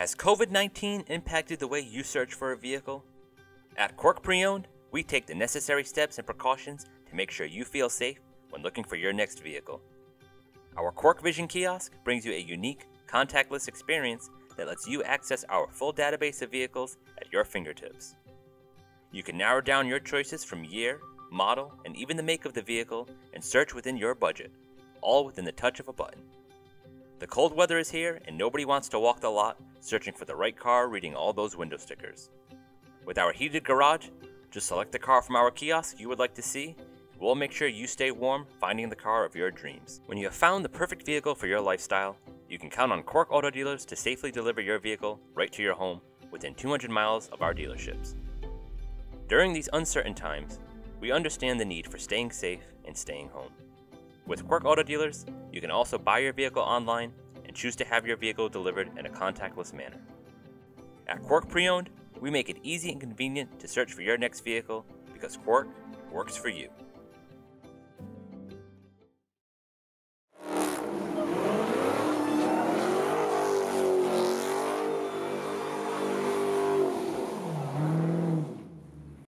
Has COVID 19 impacted the way you search for a vehicle? At Quirk Pre Owned, we take the necessary steps and precautions to make sure you feel safe when looking for your next vehicle. Our Quirk Vision kiosk brings you a unique, contactless experience that lets you access our full database of vehicles at your fingertips. You can narrow down your choices from year, model, and even the make of the vehicle and search within your budget, all within the touch of a button. The cold weather is here and nobody wants to walk the lot searching for the right car reading all those window stickers. With our heated garage, just select the car from our kiosk you would like to see. We'll make sure you stay warm finding the car of your dreams. When you have found the perfect vehicle for your lifestyle, you can count on Quirk Auto Dealers to safely deliver your vehicle right to your home within 200 miles of our dealerships. During these uncertain times, we understand the need for staying safe and staying home. With Quirk Auto Dealers, you can also buy your vehicle online and choose to have your vehicle delivered in a contactless manner. At Quirk Pre-Owned, we make it easy and convenient to search for your next vehicle because Quirk works for you.